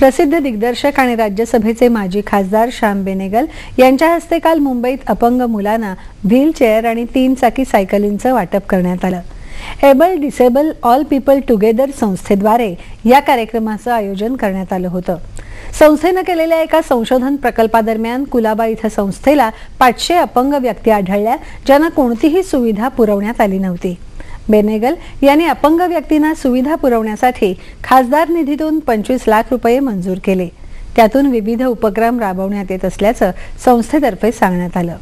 प्रसिद्ध दिग्दर्शक आणि राज्यसभेचे माजी खासदार श्याम बेनेगल यांच्या हस्ते काल मुंबईत अपंग मुलांना व्हीलचेअर आणि तीन चाकी सायकलींचं वाटप करण्यात आलं. Able disable all people together संस्थेद्वारे या कार्यक्रमाचं आयोजन करण्यात आलं होतं. संस्थेनं केलेल्या एका संशोधन प्रकल्पादरम्यान कुलाबा इथं संस्थेला पाचशे अपंग व्यक्ती आढळल्या ज्यांना कोणतीही सुविधा पुरवण्यात आली नव्हती. बेनेगल यांनी अपंग व्यक्तींना सुविधा पुरवण्यासाठी खासदार निधीतून पंचवीस लाख रुपये मंजूर केले. त्यातून विविध उपक्रम राबवण्यात येत असल्याचं संस्थेतर्फे सांगण्यात आलं.